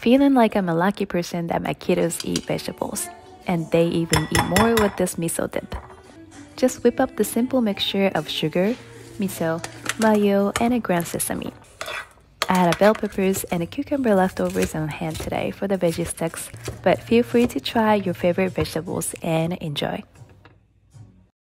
Feeling like I'm a lucky person that my kiddos eat vegetables, and they even eat more with this miso dip. Just whip up the simple mixture of sugar, miso, mayo, and a ground sesame. I had a bell peppers and a cucumber leftovers on hand today for the veggie sticks, but feel free to try your favorite vegetables and enjoy.